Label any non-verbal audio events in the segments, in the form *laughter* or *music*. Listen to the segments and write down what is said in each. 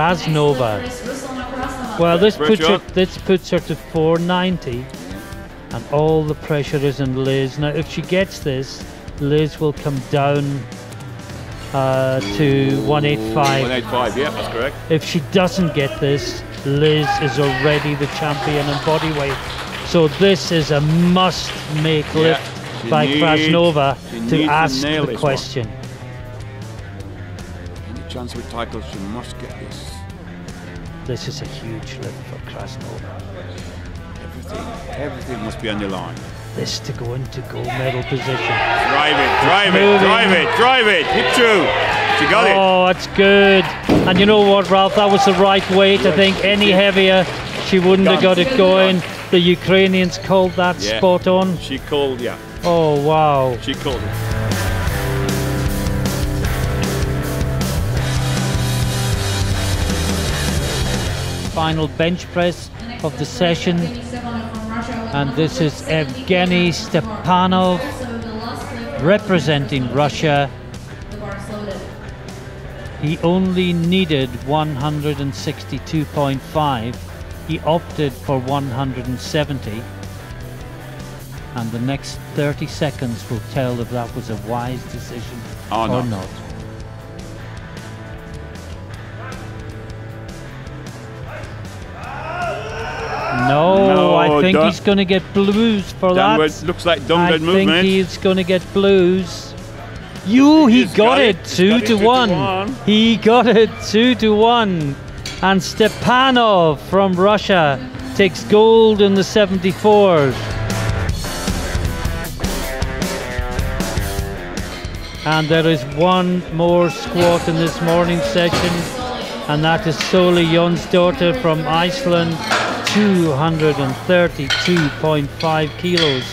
Krasnova. Well, this puts her this puts her to 490, and all the pressure is on Liz. Now, if she gets this, Liz will come down uh, to 185. 185, yeah, that's correct. If she doesn't get this, Liz is already the champion in bodyweight. So this is a must-make Yeah, lift by Krasnova to ask the question. one. Chance with title, she must get this. This is a huge lift for Krasnova. Everything, everything must be on the line. This to go into gold medal position. Drive it, drive it, drive it, drive it. Hit through. She got it. Oh, that's good. And you know what, Ralph? That was the right weight. I think any heavier, she wouldn't have got it going. The Ukrainians called that Yeah. spot on. She called, yeah. Oh, wow. She called it. Final bench press of the session. And this is Evgeny Stepanov representing Russia. He only needed 162.5. He opted for 170. And the next 30 seconds will tell if that was a wise decision oh, Or or not. not. No, No, I think he's going to get blues for Downward, that. looks like downward I downward think he's going to get blues. You, he He's got, got it, it. Two got it, to two to one. one. He got it two to one. And Stepanov from Russia takes gold in the 74s. And there is one more squat in this morning's session, and that is Soli Jonsdottir from Iceland, 232.5 kilos.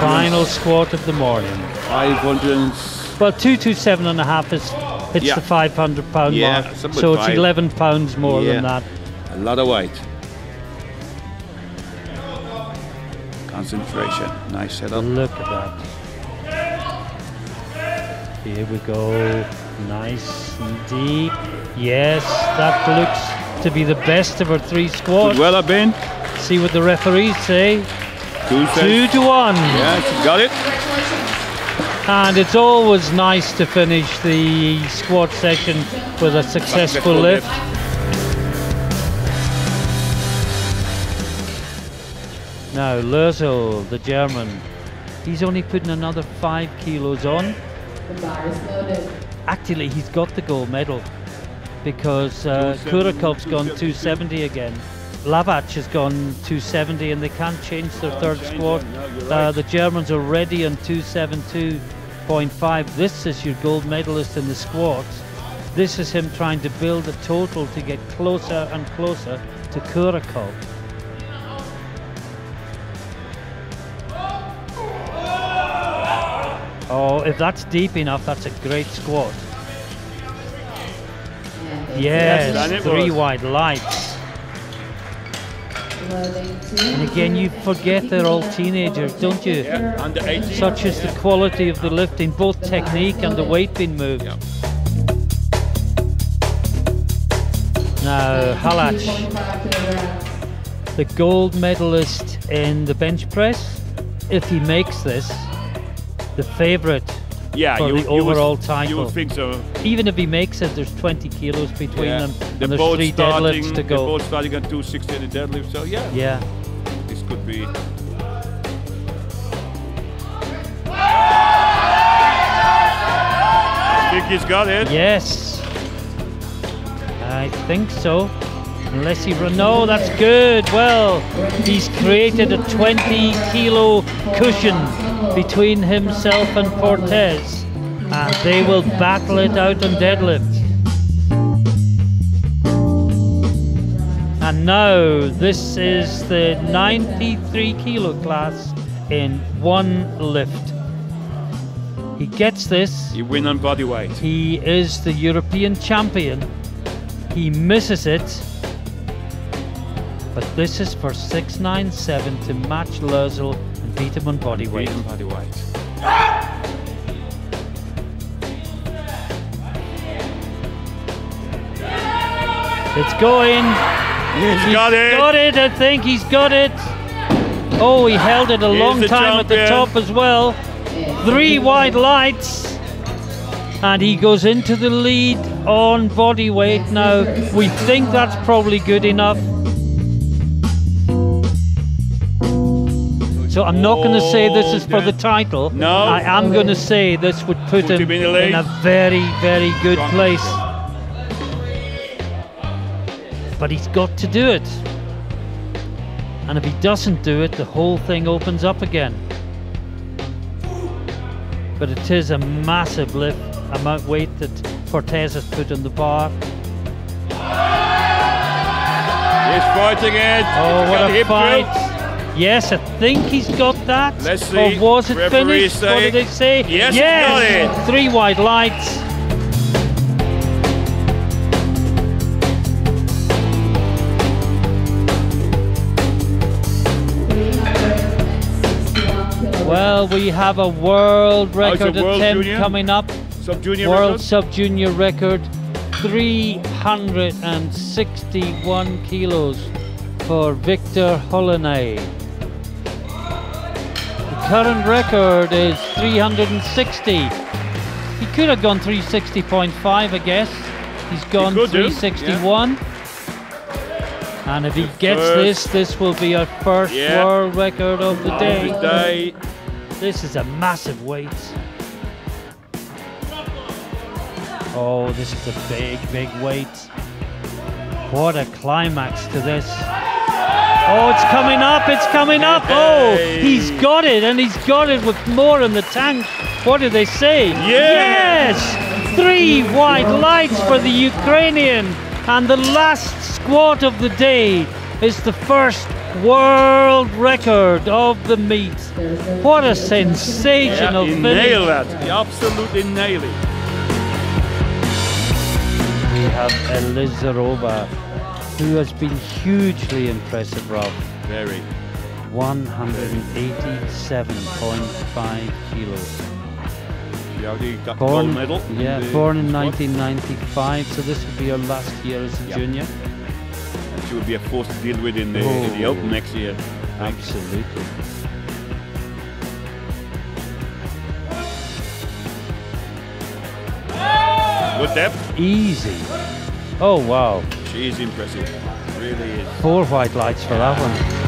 Final squat of the morning. 500, Well, 227 and a half is hits Yeah. the 500 pound Yeah, mark, so it's five. 11 pounds more Yeah. than that. a lot of weight. Concentration, nice setup. Look at that. Here we go. Nice and deep. Yes, that looks to be the best of our three squats. Could well have been. See what the referees say. Two, Two to one. Yeah, she got it. And it's always nice to finish the squat session with a successful Successful lift. lift. Now, Lerzel, the German, he's only putting another five kilos on. The bar is loaded. Actually, he's got the gold medal because uh, 270, Kurakov's gone 270 again. Lavac has gone 270 and they can't change their third squat. Uh, the Germans are already on 272.5. This is your gold medalist in the squat. This is him trying to build a total to get closer and closer to Kurakov. Oh, if that's deep enough, that's a great squat. Yes, three white lights. And again, you forget they're all teenagers, don't you? Yeah, under 18. Such is the quality of the lifting, both technique and the weight being moved. Yeah. Now, Halach, the gold medalist in the bench press, if he makes this, the favourite Yeah, for you, the you would- overall You title. would think so. Even if he makes it, there's 20 kilos between Yeah. them, They're and there's three starting, deadlifts to They're go. both starting at 260 in the deadlift, so yeah, Yeah. this could be. I think he's got it. Yes. I think so. Unless he run. No, that's good. Well, he's created a 20 kilo cushion between himself and Cortez. And they will battle it out on deadlift. And now this is the 93 kilo class in one lift. He gets this. You win on body weight. He is the European champion. He misses it. This is for 697 to match Lurzel and beat him on body weight. Beat him body weight. It's going. He's, he's got it. Got it. I think he's got it. Oh, he held it a long time at the top as well. Three white lights. And he goes into the lead on body weight now. We think that's probably good enough. So I'm not going to say this is for the title. No. I am going to say this would put, him in a very, very good place. But he's got to do it. And if he doesn't do it, the whole thing opens up again. But it is a massive lift amount weight that Cortez has put on the bar. He's fighting it. Oh, what a fight! drill. Yes, I think he's got that. Let's Or see. was it Referee finished? What did they say? Yes, yes. got it. Three white lights. Well, we have a world oh, the record world attempt junior? coming up. Sub junior World record. sub junior record 361 kilos for Victor Holonay. The current record is 360. He could have gone 360.5, I guess. He's gone do, 361. And if he gets this, this will be our first Yeah. world record of the day. This day. This is a massive weight. Oh, this is a big, big weight. What a climax to this. Oh, it's coming up, it's coming up. Oh, he's got it, and he's got it with more in the tank. What do they say? Yes! Yes! Three white lights for the Ukrainian. And the last squat of the day is the first world record of the meet. What a Yeah, sensational he finish. nailed that. He absolutely nailed it. We have Elizarova, who has been hugely impressive, Rob. Very. 187.5 kilos. Got Born, gold medal. in yeah, the born in squad. 1995, so this will be her last year as a Yeah. junior. And she will be a force to deal with in the, in the Oh. Open next year. Absolutely. Good depth. Easy. Oh, wow. She is impressive. Really is. Four white lights for that one.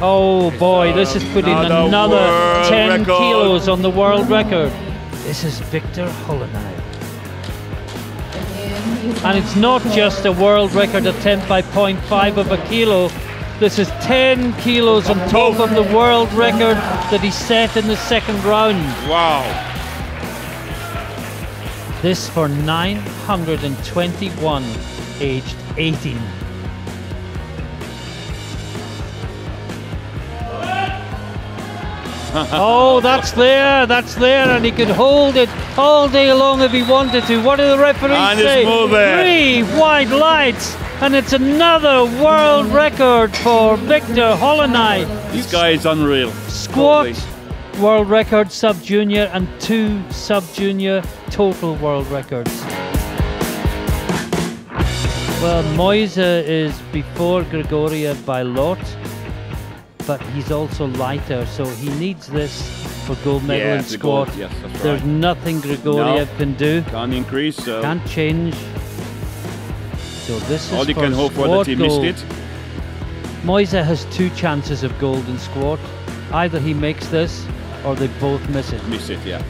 Oh boy, this is putting Another another 10 record. kilos on the world record. This is Victor Holonay. And it's not just a world record attempt by 0.5 of a kilo. This is 10 kilos on top of the world record that he set in the second round. Wow. This for 921, aged 18. *laughs* oh, that's there, that's there, and he could hold it all day long if he wanted to. What did the referee And say? Three white lights, and it's another world record for Victor Holonay. This guy is unreal. Squat Totally. world record sub junior and two sub junior total world records. Well, Moise is before Gregoria by lot, but he's also lighter, so he needs this for gold medal Yeah, in the gold, squat. yes, There's right. nothing Grigoriev No. can do, Can't increase, so can't change. So this is all you can hope for that he missed it. Moise has two chances of gold in squat. Either he makes this or they both miss it. Miss it, yeah.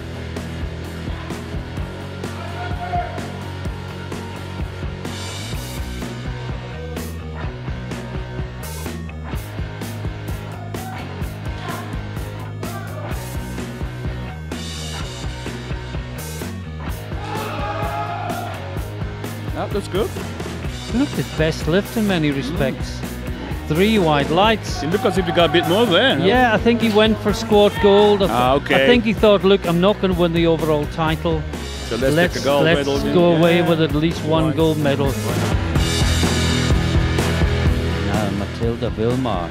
That looks good. Look, his best lift in many respects. Three white lights. It looks as if he got a bit more there. no? Yeah, I think he went for squat gold. I, Ah, okay. I think he thought, look, I'm not going to win the overall title. So let's, let's take a gold let's medal. go yeah. away with at least one Right. gold medal. Now, Matilda Vilmar,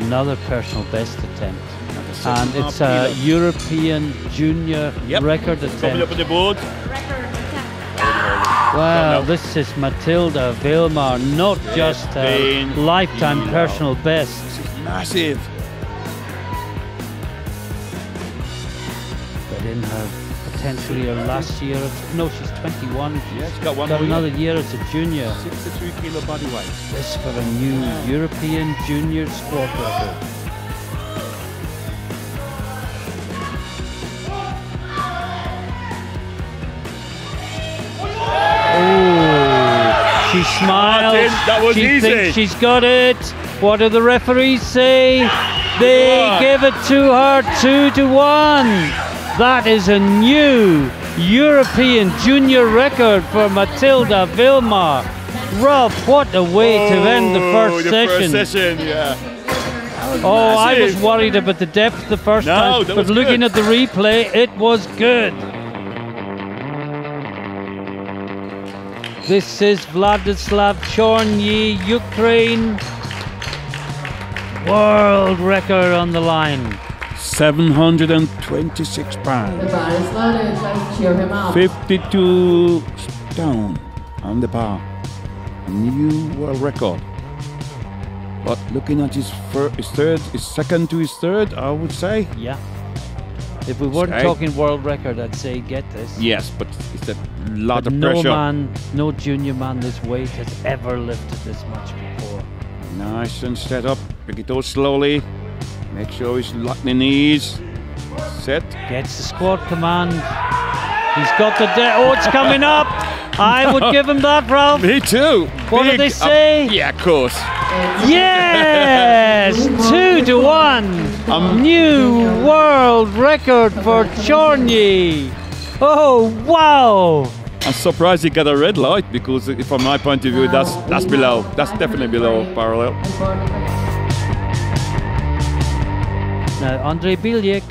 another personal best attempt. And it's a kilos. European junior Yep. record Coming up attempt. on the board. Wow, this is Matilda Vilmar, not just a lifetime personal best. Massive. But in her potentially her last year, of- no, she's 21. Yeah, she's got one got more year. another year as a junior. 63 kilo body weight. This for a new European junior squat record. Smiles. Martin, that was she easy. thinks she's got it. What do the referees say? They give it to her two to one. That is a new European junior record for Matilda Vilmar. Rob, what a way to oh, end the Oh, first the session. First session, yeah. Oh, I was worried about the depth the first No, time, but looking good. at the replay, it was good. This is Vladislav Chorny, Ukraine. World record on the line. 726 The pounds. bar is loaded. Let's cheer him up. 52 stone on the bar. New world record. But looking at his, fir- his third, his second to his third, I would say. Yeah. If we weren't Okay. talking world record, I'd say get this. Yes, but it's a lot But of no pressure. man, no junior man this weight has ever lifted this much before. Nice and set up. Pick it all slowly. Make sure he's locking the knees. Set. Gets the squat command. He's got the de- oh, it's coming up. I would give him that, Ralph. Me too. What did they up- say? yeah, of course. Yes, *laughs* two to one. Um, New world record for Chorny. Oh wow! I'm surprised he got a red light because, uh, from my point of view, that's that's below. That's definitely below parallel. Now Andrei Bilyuk,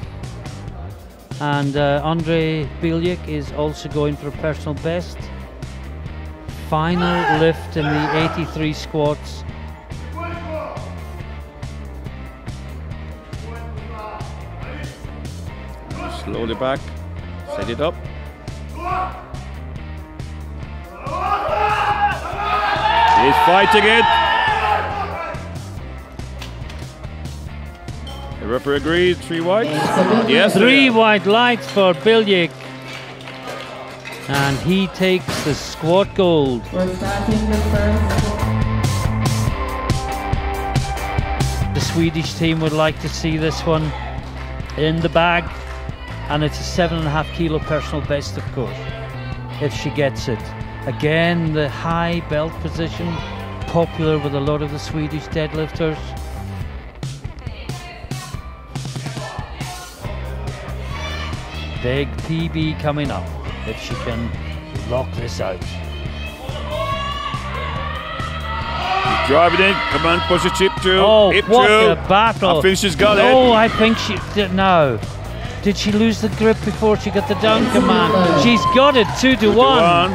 and uh, Andrei Bilyuk is also going for a personal best. Final lift in the 83 squats. Slowly back. Set it up. He's fighting it. The referee agreed. Three white. Yes. Three white lights for Bilyuk. And he takes the squat gold. We're starting the first. The Swedish team would like to see this one in the bag. And it's a seven and a half kilo personal best, of course, if she gets it. Again, the high belt position, popular with a lot of the Swedish deadlifters. Big PB coming up if she can lock this out. Driving in. Come on, push it chip through. Oh, Hip what through. a battle! I think she's got it. Oh, I think she did. No, did she lose the grip before she got the down command? She's got it, two to one. One.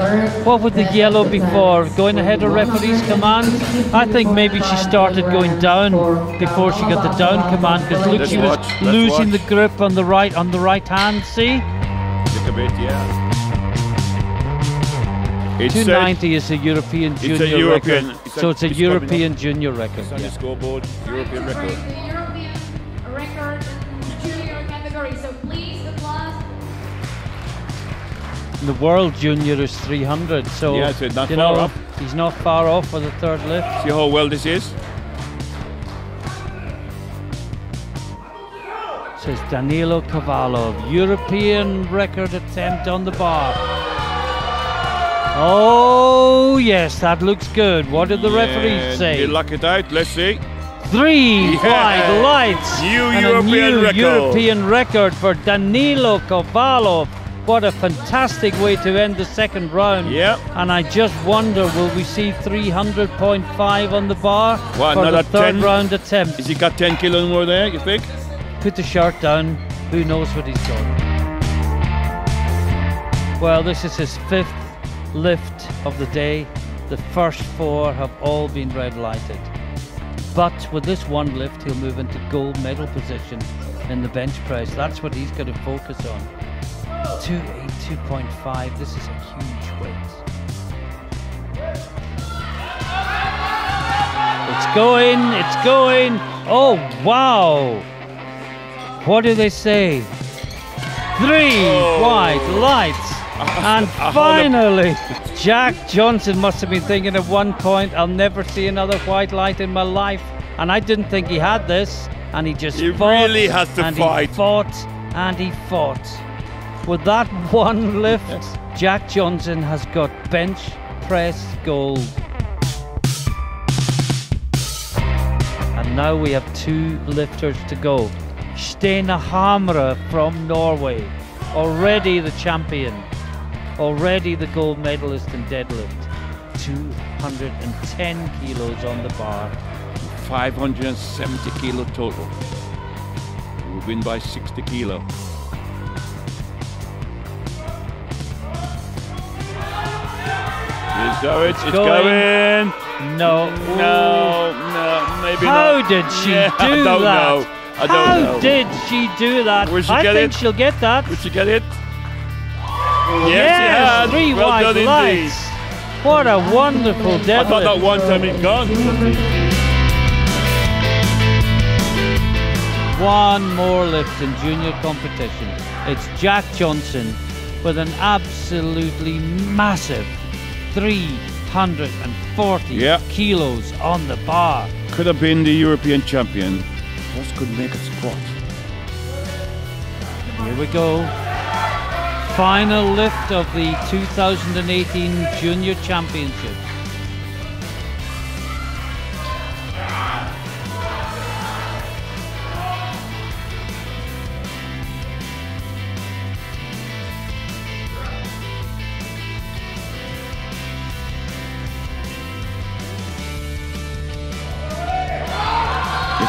Starting the third. What would the yellow of before going ahead of referee's command? I think maybe she started going down before she got the down command because look, she was watch, losing watch. the grip on the right on the right hand. See, Look a bit, yeah. It's two a- ninety is a European a junior European- record, it's a- so it's a it's. European junior record. It's on yeah. the scoreboard. European record. the European record junior category. So please, the class The world junior is 300, so Yeah, so not you far know off. he's not far off for the third lift. See how well this is? Says Danilo Kovalov, European record attempt on the bar. Oh yes, that looks good. What did the referees Yeah, say? We lock it out. Let's see. Three Yeah. white lights New European a new record. European record for Danilo Kovalov. What a fantastic way to end the second round. Yeah. And I just wonder, will we see 300.5 on the bar What, for the third 10? round attempt? Has he got 10 kilos more there, you think? Put the shirt down. Who knows what he's got? Well, this is his fifth lift of the day. The first four have all been red lighted. But with this one lift, he'll move into gold medal position in the bench press. That's what he's going to focus on. 282.5. This is a huge weight. It's going, it's going. Oh, wow. What do they say? Three oh. white lights. *laughs* And finally, Jack Johnson must have been thinking at one point, I'll never see another white light in my life. And I didn't think he had this. And he just He fought. really has to and fight. He fought and he fought. With that one lift, Jack Johnson has got bench press gold. And now we have two lifters to go. Steinar Hamre from Norway, already the champion, already the gold medalist in deadlift. 210 kilos on the bar. 570 kilo total. We win by 60 kilo. It's going. It's going. going. No, No, no, maybe How not. did she Yeah, *laughs* do I don't that? know. I don't How know. did she do that? Will she I think it? she'll get that. Did she get it? Yes, Yes, three well white done indeed. lights. What a wonderful I thought that one time it's gone. One more lift in junior competition. It's Jack Johnson with an absolutely massive 340 Yeah. kilos on the bar. Could have been the European champion. Just could make a squat. Here we go. Final lift of the 2018 Junior Championships.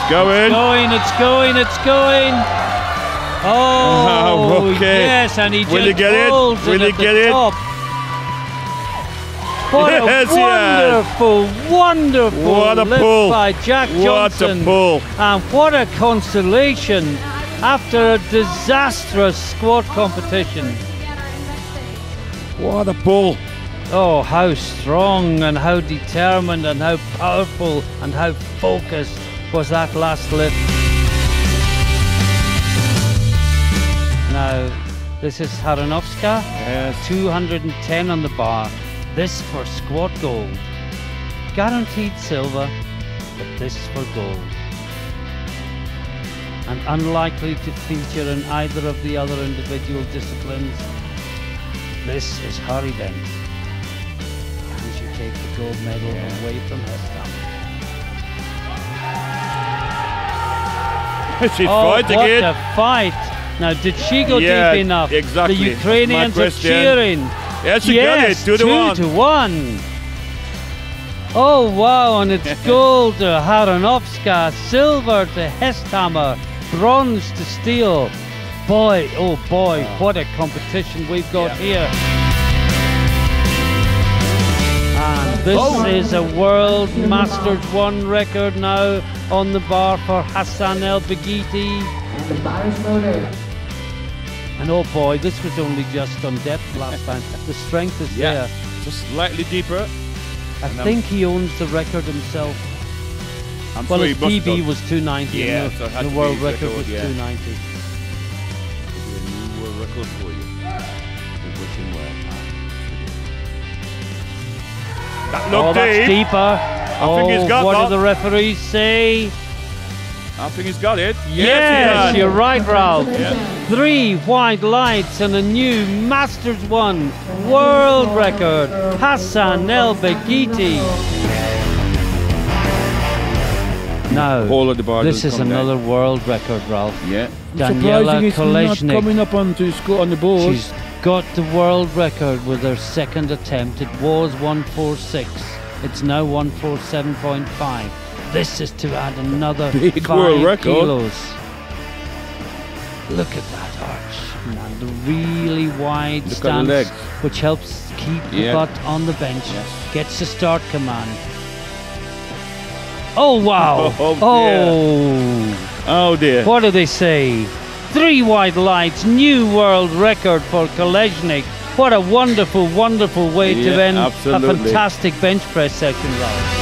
It's going. It's Going, it's going, it's going. *laughs* Oh, okay. yes, and he Will just he get it? Will he get it? top. What Yes, a wonderful, wonderful What a lift pull. by Jack Johnson. What a pull. And what a consolation after a disastrous squat competition. What a pull. Oh, how strong and how determined and how powerful and how focused was that last lift. Now, this is Haranovska, Yes. 210 on the bar. This for squat gold. Guaranteed silver, but this for gold. And unlikely to feature in either of the other individual disciplines. This is her event. Can she take the gold medal away from her? *laughs* She's oh, fighting what it. a fight! Now, did she go Yeah, deep enough? exactly. The Ukrainians are cheering. Yes, she yes, got it. Two to two one. to one. Oh wow! And it's *laughs* gold to Haranovska, silver to Hesthammer, bronze to Steel. Boy, oh boy, what a competition we've got here. This Oh. is a World Masters 1 record now on the bar for Hassan El Belghiti. The bar loaded. And oh boy, this was only just on depth last time. *laughs* The strength is Yeah. there. Just slightly deeper. I And I'm- think he owns the record himself. I'm Well, sure his PB was 290. Yeah, and so the, had the world record record, was yeah. 290. That Oh, looked that's deep. deeper. I oh, think he's oh, got what that. do the referees say? I think he's got it. Yes, yes he you're right, Ralph. Yeah. Three white lights and a new Masters 1 world record. Hassan El Belghiti. Now, All of the this is come down. another world record, Ralph. Yeah. Daniela Surprising it's not Kolesnik. coming up onto score on the board. She's got the world record with her second attempt. It was 146. It's now 147.5. This is to add another *laughs* Big five world record. kilos. Look at that arch and the really wide Look stance, which helps keep the Yeah. butt on the bench. Yes. Gets the start command. Oh wow! *laughs* Oh, dear. oh. Oh dear. What do they say? Three white lights, new world record for Kolesnik. What a wonderful, wonderful way to Yeah, end a fantastic bench press section, Ralph.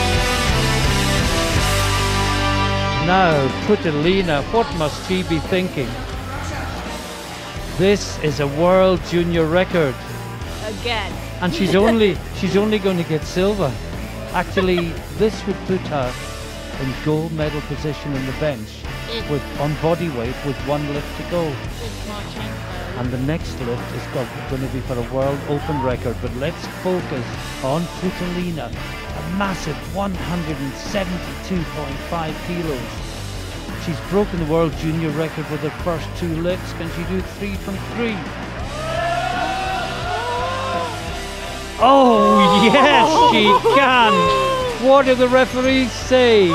Now, Putilina, what must she be thinking? This is a world junior record, Again. and she's *laughs* only she's only going to get silver. Actually, this would put her in gold medal position in the bench with on body weight with one lift to go. And the next lift is going to be for a world open record. But let's focus on Putalina, a massive 172.5 kilos. She's broken the world junior record with her first two lifts. Can she do three from three? Oh, yes, she *laughs* can. What do the referees say?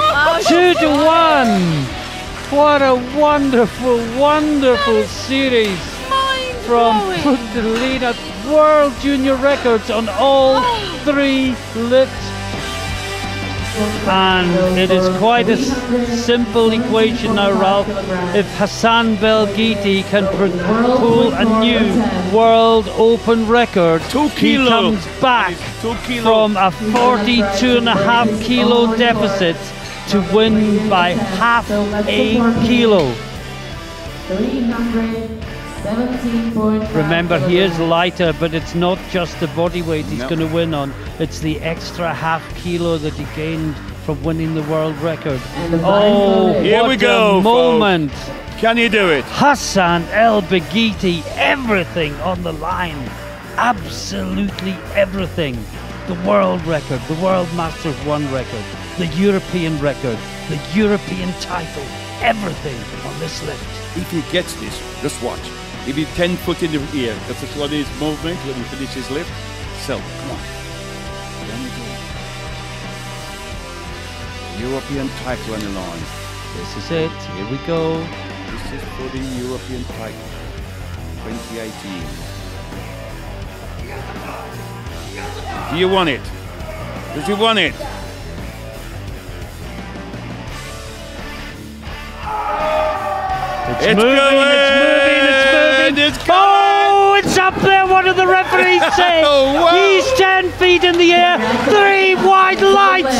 Two to one. What a wonderful, wonderful series from Putalina. World junior records on all three lifts. And it is quite a simple equation now, Ralph. If Hassan Belghiti can pull a new world open record, Two he comes back Two kilo. from a 42 and a half kilo deficit to win by half a kilo. 317.5 Remember, he is lighter, but it's not just the body weight he's No. going to win on. It's the extra half kilo that he gained from winning the world record. Oh. Here we go, moment! Can you do it? Hassan El Belghiti, everything on the line. Absolutely everything. The world record, the World Masters 1 record, the European record, the European title, everything on this lift. If he gets this, just watch. He'll be 10 foot in the air. That's the his movement when he finishes lift. So, come on. European title on the line. This is it. Here we go. This is for the European title 2018. Do you want it? Does he want it? It's, It's moving, going! it's moving, it's moving. It's oh, it's up there. What do the referees say? *laughs* Oh, wow. He's 10 feet in the air. Three white lights.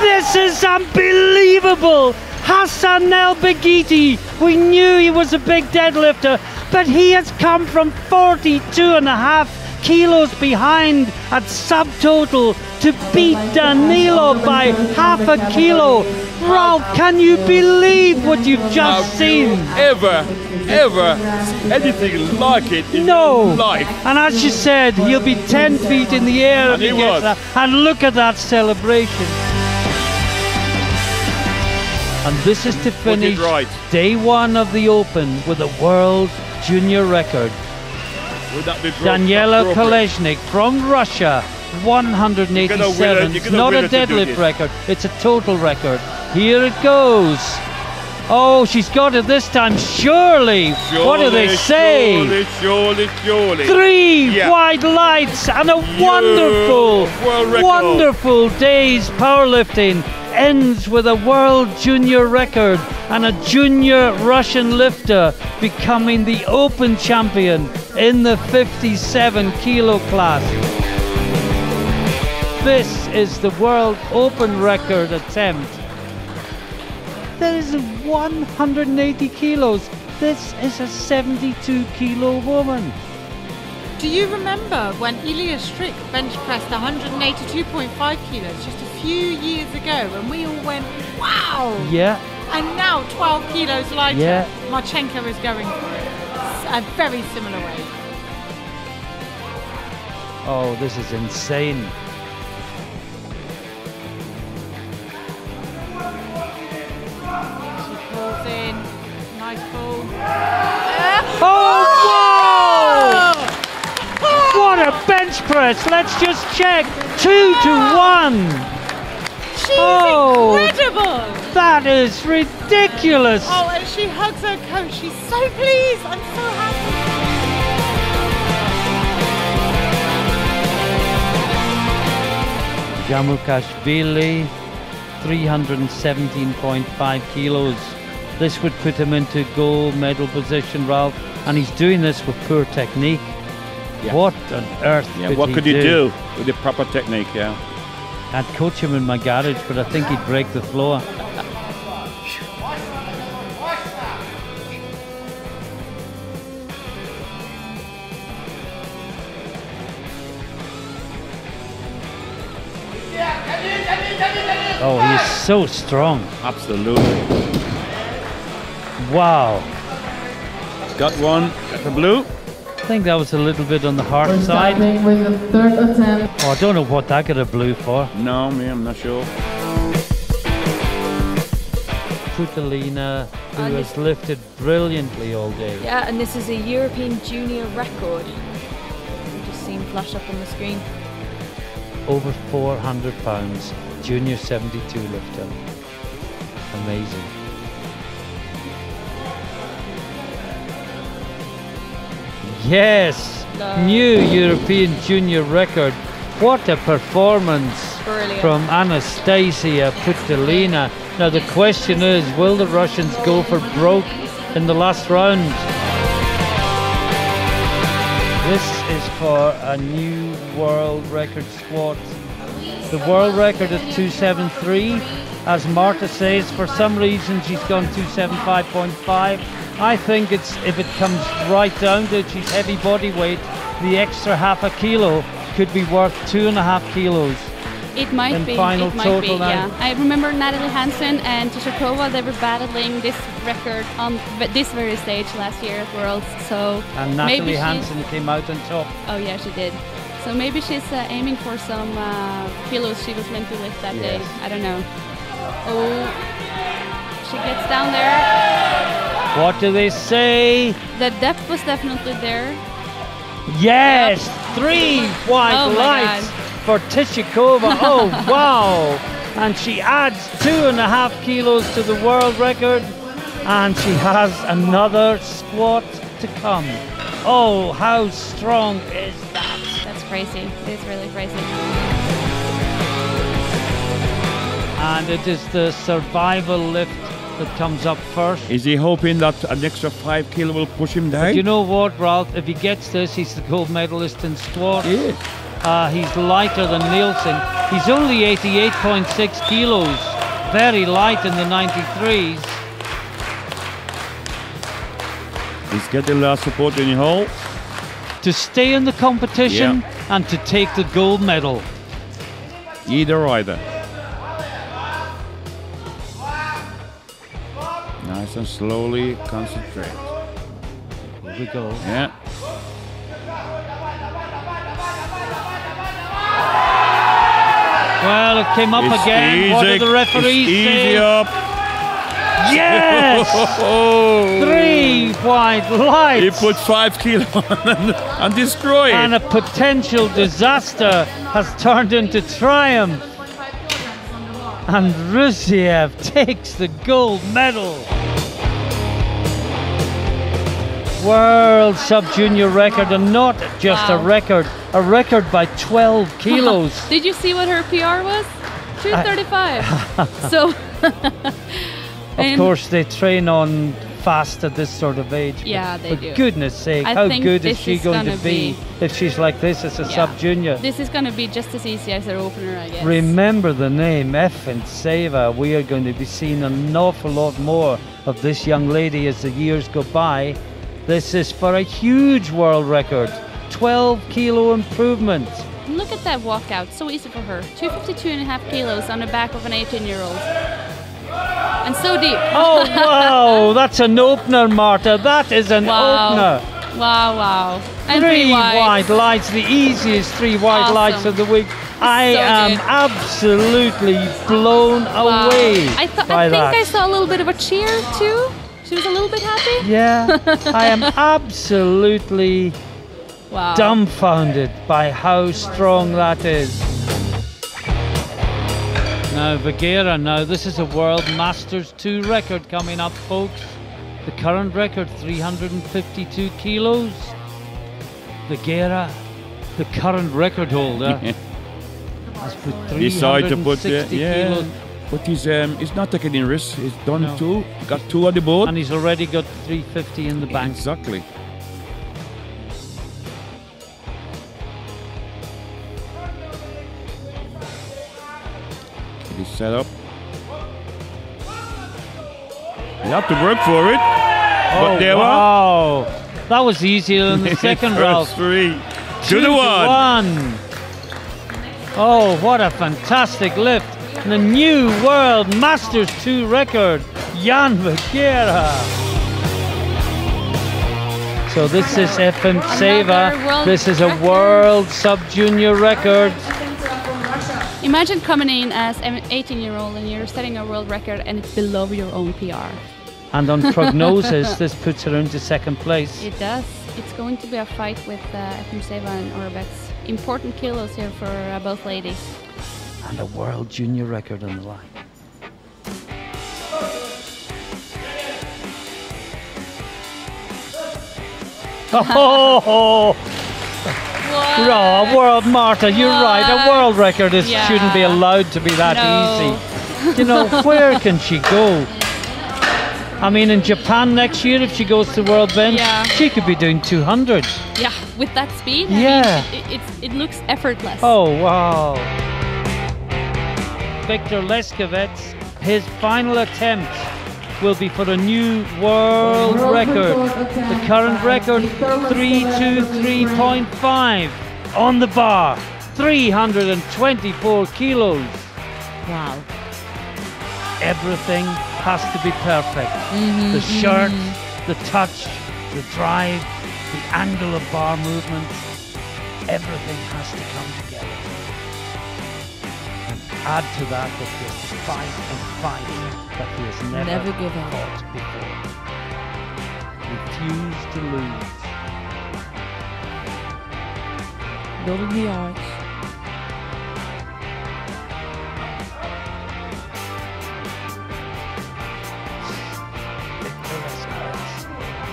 This is unbelievable. Hassan El Belghiti. We knew he was a big deadlifter, but he has come from 42 and a half kilos behind at subtotal to beat Danilo by half a kilo. Ralph, can you believe what you've just Have seen? ever, ever anything like it in No. life? And as you said, he'll be 10 feet in the air And if he gets that. And look at that celebration. And this is to finish right. day one of the Open with a world junior record. Would that be Daniela? Kolesnik from Russia, 187. You're It's not a her to do deadlift record, it's a total record. Here it goes. Oh, she's got it this time, surely. what do they say? Surely, surely, surely. Three Yeah. white lights and a wonderful, wonderful day's powerlifting ends with a world junior record and a junior Russian lifter becoming the open champion in the 57 kilo class. This is the world open record attempt. That is 180 kilos. This is a 72 kilo woman. Do you remember when Ilya Strick bench pressed 182.5 kilos just few years ago and we all went, wow! Yeah, And now 12 kilos lighter, Yeah. Marchenko is going for it. S- A very similar way. Oh, this is insane. She pulls in, nice pull. Oh, oh! whoa! What a bench press! Let's just check. Two to one. She's Oh. incredible! That is ridiculous. Oh, and she hugs her coach. She's so pleased. I'm so happy. Jamukashvili, 317.5 kilos. This would put him into gold medal position, Ralph, and he's doing this with poor technique. Yeah. What on earth Yeah, could what he could you do with the proper technique? Yeah. I'd coach him in my garage, but I think he'd break the floor. Oh, he's so strong. Absolutely. Wow. Got one. Got the blue. I think that was a little bit on the hard We're side. starting with the third attempt. Oh, I don't know what that got a blue for. No, me, I'm not sure. Putalina, who And has lifted brilliantly all day. Yeah, and this is a European junior record. You just seen flash up on the screen. Over 400 pounds, junior 72 lifter. Amazing. Yes, No. new European junior record. What a performance Brilliant. from Anastasia Putalina. Now the question is, will the Russians go for broke in the last round? This is for a new world record squat. The world record is 273. As Marta says, for some reason she's gone 275.5. I think it's if it comes right down to it, she's heavy body weight, the extra half a kilo could be worth two and a half kilos. It might be. final it might total be. now. Yeah, I remember Natalie Hansen and Tishakova. They were battling this record on this very stage last year at Worlds. So And Natalie Hansen came out on top. Oh yeah, she did. So maybe she's uh, aiming for some uh, kilos she was meant to lift that day. I don't know. Oh, she gets down there. What do they say? The depth was definitely there. Yes, three oh white Oh lights for Tishikova. *laughs* Oh wow! And she adds two and a half kilos to the world record, and she has another squat to come. Oh, how strong is that? That's crazy. It's really crazy. And it is the survival lift that comes up first. Is he hoping that an extra five kilo will push him down? You know what, Ralph? If he gets this, he's the gold medalist in squat. Yeah. Uh, he's lighter than Nielsen. He's only 88.6 kilos, very light in the 93s. He's getting last support in the hole. To stay in the competition Yeah. and to take the gold medal. Either either. And slowly concentrate. Here we go. Yeah. Well, it came up It's again. What did the referees it's easy say? up. Yes! *laughs* Oh. Three white lights. He put five kilo *laughs* and, and destroy and a potential disaster has turned into triumph. And Rusiev *laughs* takes the gold medal. World sub junior record, and not just a record, a record by 12 *laughs* kilos. Did you see what her PR was? She was I- 35. *laughs* so. Of course, they train on fast at this sort of age. but Yeah, they for do. goodness sake, I how good is she is going to be, be- if she's like this as a Yeah. sub junior? This is going to be just as easy as her opener, I guess. Remember the name Effin Seva. We are going to be seeing an awful lot more of this young lady as the years go by. This is for a huge world record 12 kilo improvement. Look at that walkout. So easy for her. 252 and a half kilos on the back of an 18 year old. And so deep. Oh, *laughs* wow! That's an opener, Marta. That is an Wow. opener. Wow, wow. And three three white white. lights, the easiest three white Awesome. lights of the week. I So am good. absolutely blown Wow. away I, th- I think that. I saw a little bit of a cheer too. She was a little bit happy. Yeah, I am *laughs* absolutely Wow. dumbfounded by how strong that is. Now, Wegiera, now this is a World Masters 2 record coming up, folks. The current record, 352 kilos. Wegiera, the current record holder, *laughs* has put Decide to put it, yeah. kilos. But he's um, he's not taking any risks. He's done No. two, got two on the board. And he's already got 350 in the bank. Exactly. He's set up. You have to work for it. but there Oh, wow. That was easier than the *laughs* second round. Three. Two To the one. one. Oh, what a fantastic lift. And the new World Masters 2 record, Jan Wegiera. So this is FM Seva. This is a world sub-junior record. Imagine coming in as an 18 year old and you're setting a world record and it's below your own PR. And on prognosis, *laughs* this puts her into second place. It does. It's going to be a fight with uh, FM Seva and Orbex. Important kilos here for uh, both ladies. And a world junior record on the line. Oh, oh, a world Martha, you're right. A world record is, Yeah. shouldn't be allowed to be that No. easy. *laughs* You know, where can she go? I mean, in Japan next year, if she goes to World Bench, Yeah. she could be doing 200. Yeah, with that speed, I Yeah. mean, it, it, it looks effortless. Oh, wow. Victor Leskovets, his final attempt will be for a new world record. The current record, 323.5 on the bar, 324 kilos. Wow. Everything has to be perfect. the shirt, the touch, the drive, the angle of bar movement, everything has to come add to that that he has to fight and fight that he has never, Never give up. fought before. Refuse to lose. Building the arch.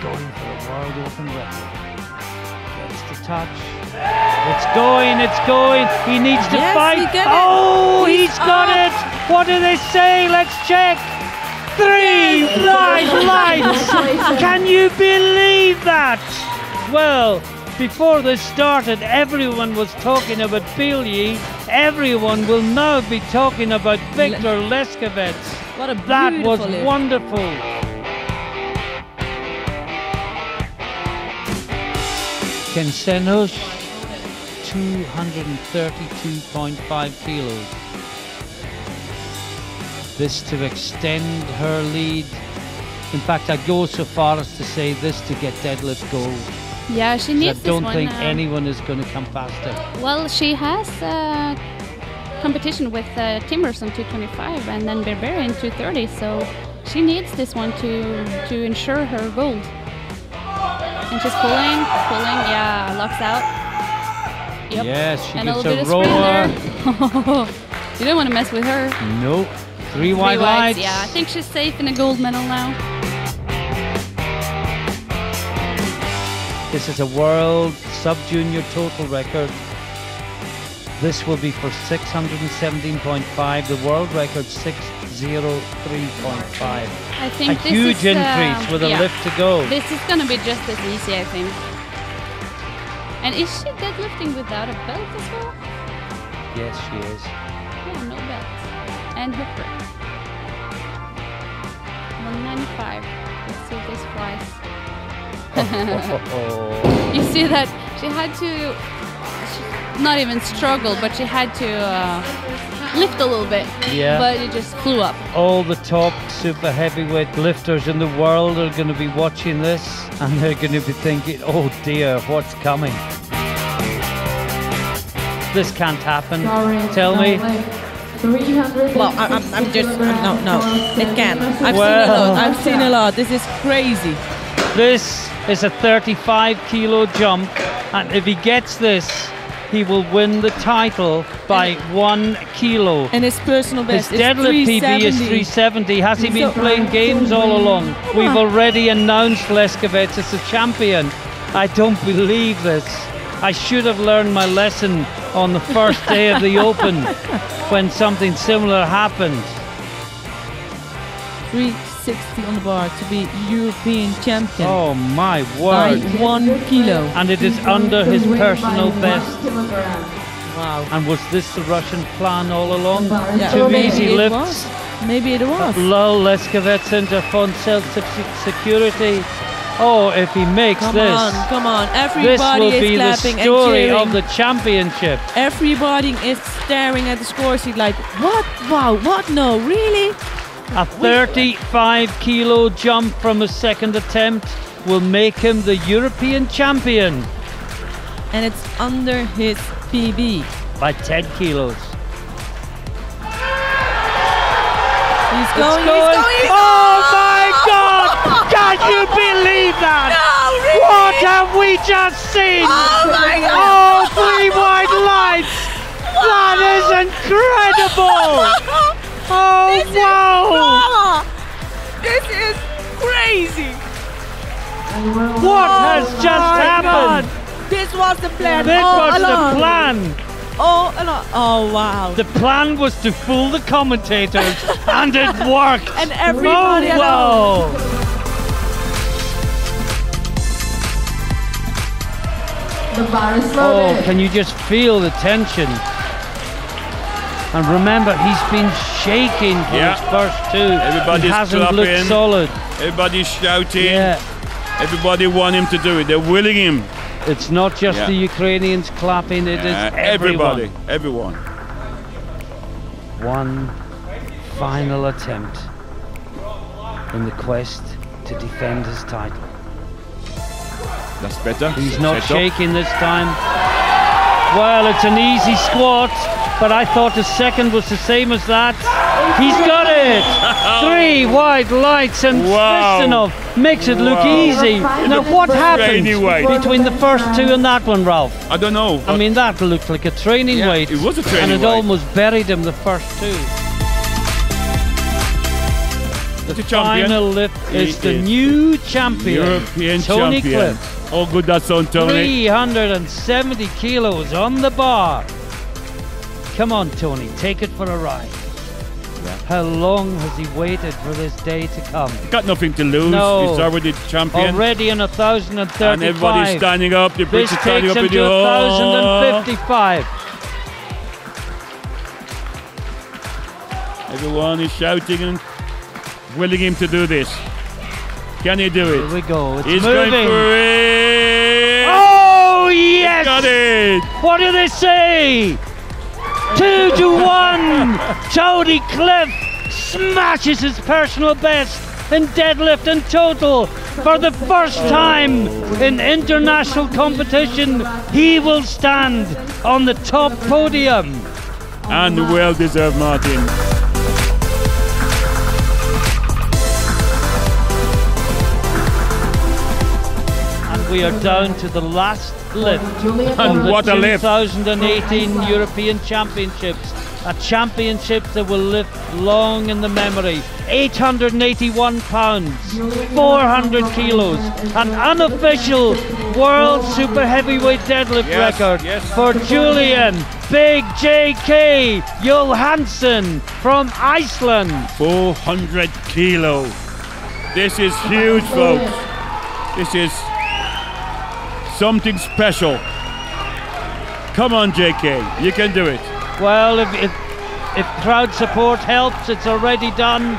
Going for a world open record. Gets the touch. It's going, it's going. He needs to Yes, fight. oh, He's he's got up. it. What do they say? Let's check. Three live lights. *laughs* Can you believe that? Well, before this started, everyone was talking about Billy. Everyone will now be talking about Victor Leskovets. What a That was wonderful. Kensenos, 232.5 kilos. This to extend her lead. In fact, I'd go so far as to say this to get deadlift gold. Yeah, she needs I don't one. think uh, anyone is going to come past her. Well, she has uh, competition with uh, Timbers on 225 and then Berberian 230, so she needs this one to to ensure her gold. And she's pulling, pulling, yeah, locks out. Yep. Yes, she and a gives a roar. *laughs* you don't want to mess with her. Nope. three Three lights. Yeah, I think she's safe in a gold medal now. This is a world sub-junior total record. This will be for 617.5. The world record 603.5. I think A this huge is, uh, increase with a yeah. lift to go. This is gonna be just as easy, I think. And is she deadlifting without a belt as well? Yes, she is. Yeah, no belt. And her grip. 195. Let's see if this flies. *laughs* *laughs* You see that she had to, she, not even struggle, but she had to uh, lift a little bit. Yeah. But it just flew up. All the top super heavyweight lifters in the world are going to be watching this and they're going to be thinking, oh dear, what's coming? This can't happen. Tell me. Well, I- I'm- I'm just- no, no, it can. I've Well- seen a lot. I've seen a lot. This is crazy. This is a 35 kilo jump, and if he gets this, he will win the title by one kilo. And his personal His best is deadlift PB is 370. 370. Has he been So- playing games all along? We've already announced Leskovets as the champion. I don't believe this. I should have learned my lesson on the first day of the Open when something similar happened. 360 on the bar to be European champion. Oh my word. by one kilo. And it is under his personal best. Wow. And was this the Russian plan all along? Yeah, Two maybe easy it lifts. was. Maybe it was. Lull Leskovets into fun self-security. Oh, if he makes Come this, Come on, come on. Everybody this will is be the clapping story and of the championship. Everybody is staring at the score sheet like, what? Wow, what? No, really? A 35 kilo jump from a second attempt will make him the European champion And it's under his PB. by 10 kilos. He's going, going- he's going, he's Oh God! Can you believe that? No, really? What have we just seen? Oh my God! Oh, three white lights! That is incredible! *laughs* Oh This wow! drama. This is crazy. What oh has Oh just happened? God. This was the plan. This all was along. the plan. Along. Oh wow. The plan was to fool the commentators, and it *laughs* worked. And everybody oh, wow. The bar is Oh, can you just feel the tension? And remember, he's been shaking for Yeah. his first two. Everybody's he hasn't looked clapping. solid. Everybody's shouting. Yeah, Everybody want him to do it. They're willing him. it's not just Yeah. the Ukrainians clapping; it is Uh, everyone. everybody. Everyone. One final attempt in the quest to defend his title. That's better. He's not Set up. shaking this time. Well, it's an easy squat, but I thought the second was the same as that. He's got it! *laughs* Three white lights and Wow. Kristinov makes it look Wow. easy. Now, what happened Training between the first two and that one, Ralph? I don't know. I mean, that looked like a training Yeah, weight. it was a training And training it weight. almost buried him the first two. the champion. Final lift He is the is new champion, European Tony champion. Cliff. Oh, good that sound, Tony. 370 kilos on the bar. Come on, Tony, take it for a ride. How long has he waited for this day to come? Got nothing to lose. No. He's already champion. Already in a thousand and and everybody's standing up. The This Brits are standing takes up him in to the a thousand and oh. Everyone is shouting and willing him to do this. Can he do it? Here we go. It's He's moving. going for it. Yes! Got it. What do they say? Two to one. *laughs* Tony Cliff smashes his personal best in deadlift and total for the first time in international competition. He will stand on the top podium. And well deserved, Martin. And we are down to the last lift. Julia And of the what a lift. 2018 European Championships. A championship that will live long in the memory. 881 pounds, 400 kilos, an unofficial world super heavyweight deadlift Yes, record yes. for Julian Big JK Johansson from Iceland. 400 kilo. This is huge, folks. This is something special. Come on, JK. You can do it. Well, if, if, if crowd support helps, it's already done.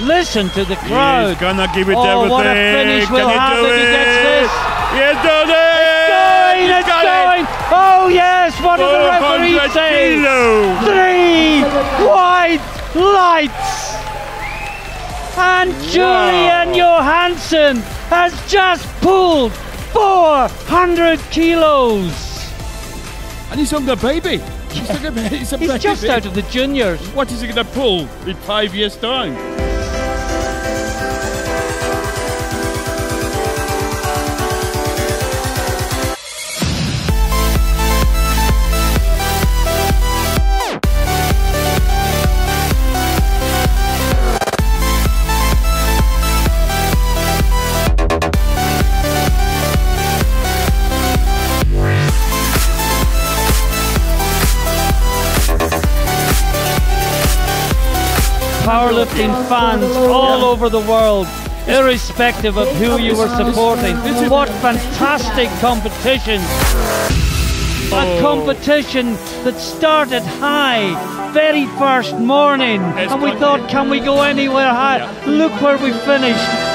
Listen to the crowd. He's gonna give it Oh, everything. what a finish we'll have do if he it? gets this. He has done it. It's Going, He's it's going. Oh yes, what it. did the referee 400 say? kilo. Three white lights. And Julian Johansson has just pulled 400 kilos. And he's on the baby. He's, on the, he's, a He's baby. just out of the juniors. What is he gonna pull in five years' time? Powerlifting fans all over the world, irrespective of who you were supporting. What fantastic competition! A oh. competition that started high, very first morning, and we thought, can we go anywhere high? Look where we finished.